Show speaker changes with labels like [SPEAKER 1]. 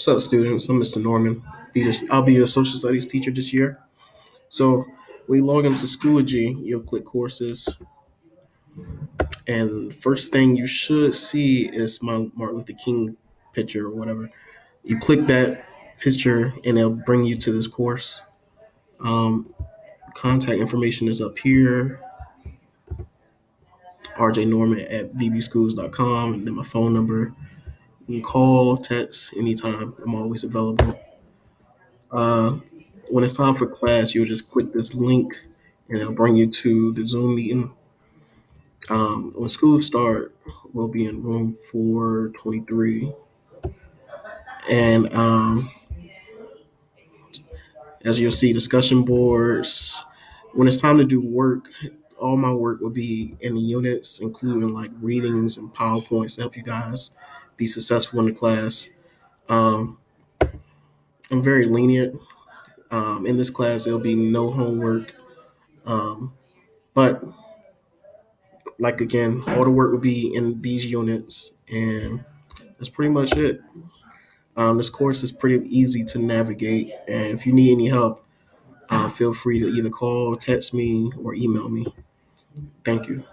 [SPEAKER 1] What's up, students? I'm Mr. Norman. I'll be your social studies teacher this year. So when you log into Schoology, you'll click courses. And first thing you should see is my Martin Luther King picture or whatever. You click that picture and it'll bring you to this course. Um, contact information is up here. RJ Norman at vbschools.com and then my phone number. You can call, text anytime. I'm always available. Uh, when it's time for class, you'll just click this link and it'll bring you to the Zoom meeting. Um, when school start, we'll be in room 423. And um, as you'll see, discussion boards. When it's time to do work, all my work will be in the units, including like readings and PowerPoints to help you guys be successful in the class. Um, I'm very lenient. Um, in this class, there'll be no homework. Um, but like again, all the work will be in these units, and that's pretty much it. Um, this course is pretty easy to navigate, and if you need any help, uh, feel free to either call, text me, or email me. Thank you.